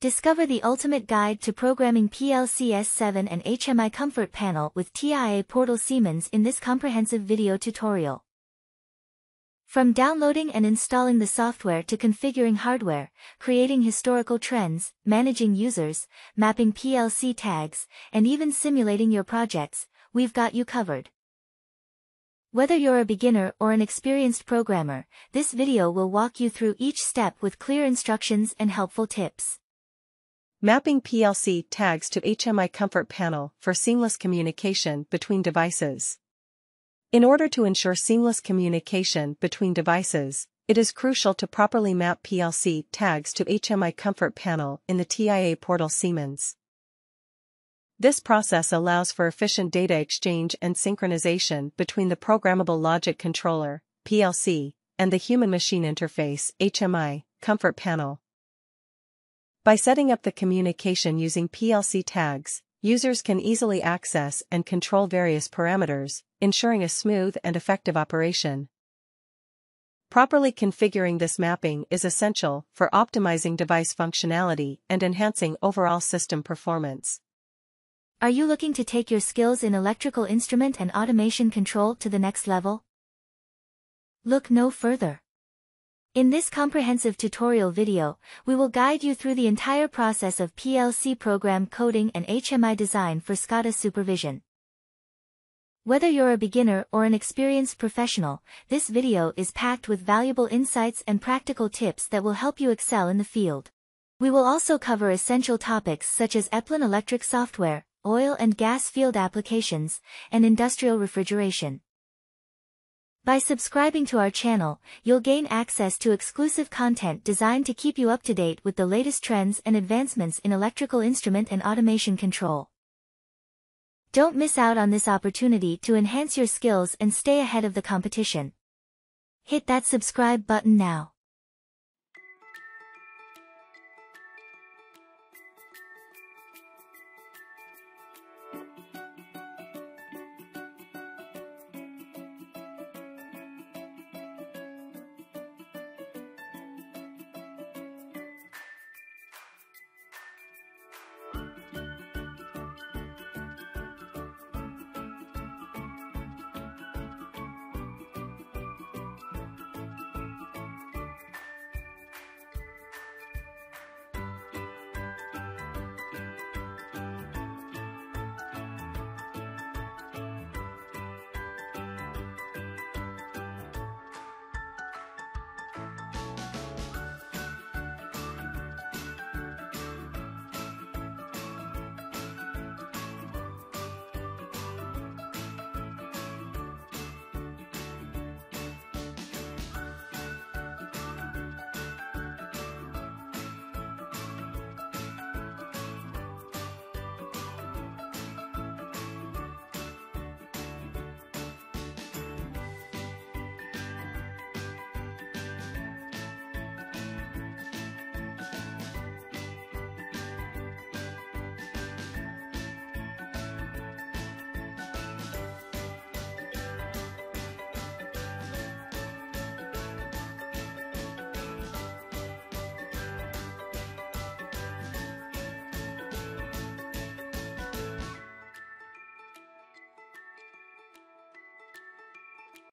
Discover the ultimate guide to programming PLC S7 and HMI Comfort Panel with TIA Portal Siemens in this comprehensive video tutorial. From downloading and installing the software to configuring hardware, creating historical trends, managing users, mapping PLC tags, and even simulating your projects, we've got you covered. Whether you're a beginner or an experienced programmer, this video will walk you through each step with clear instructions and helpful tips. Mapping PLC tags to HMI Comfort Panel for seamless communication between devices. In order to ensure seamless communication between devices, it is crucial to properly map PLC tags to HMI Comfort Panel in the TIA portal Siemens. This process allows for efficient data exchange and synchronization between the Programmable Logic Controller, PLC, and the Human Machine Interface, HMI, Comfort Panel. By setting up the communication using PLC tags, users can easily access and control various parameters, ensuring a smooth and effective operation. Properly configuring this mapping is essential for optimizing device functionality and enhancing overall system performance. Are you looking to take your skills in electrical instrument and automation control to the next level? Look no further. In this comprehensive tutorial video, we will guide you through the entire process of PLC program coding and HMI design for SCADA supervision. Whether you're a beginner or an experienced professional, this video is packed with valuable insights and practical tips that will help you excel in the field. We will also cover essential topics such as EPLAN electric software, oil and gas field applications, and industrial refrigeration. By subscribing to our channel, you'll gain access to exclusive content designed to keep you up to date with the latest trends and advancements in electrical instrument and automation control. Don't miss out on this opportunity to enhance your skills and stay ahead of the competition. Hit that subscribe button now.